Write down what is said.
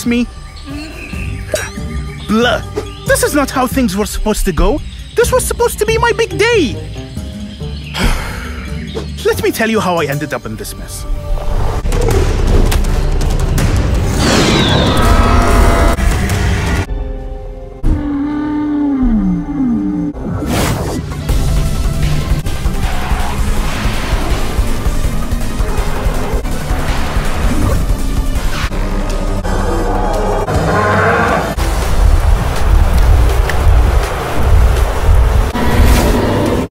hates me. Blah. This is not how things were supposed to go. This was supposed to be my big day. Let me tell you how I ended up in this mess.